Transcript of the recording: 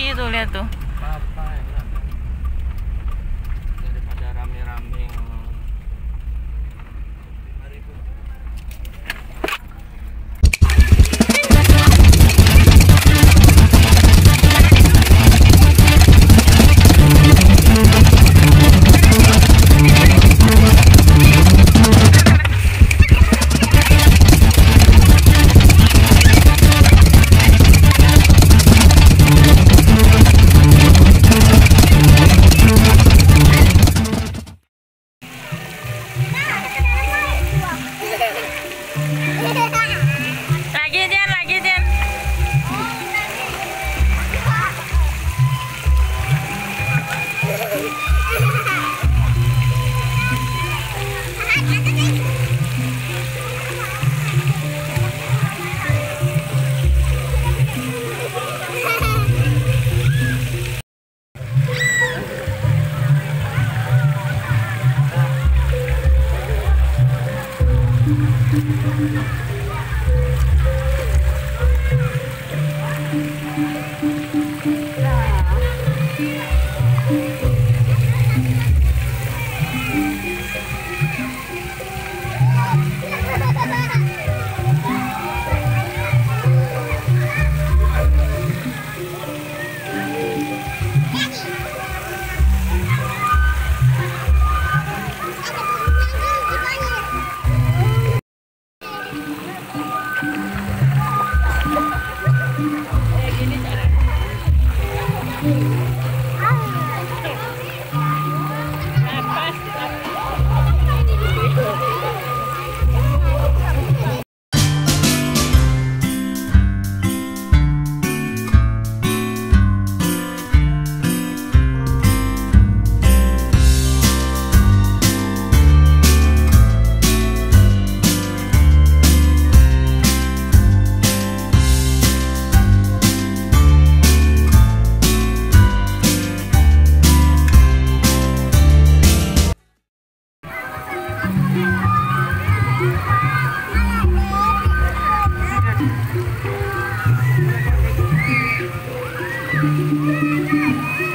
sepi itu lihat tuh. Música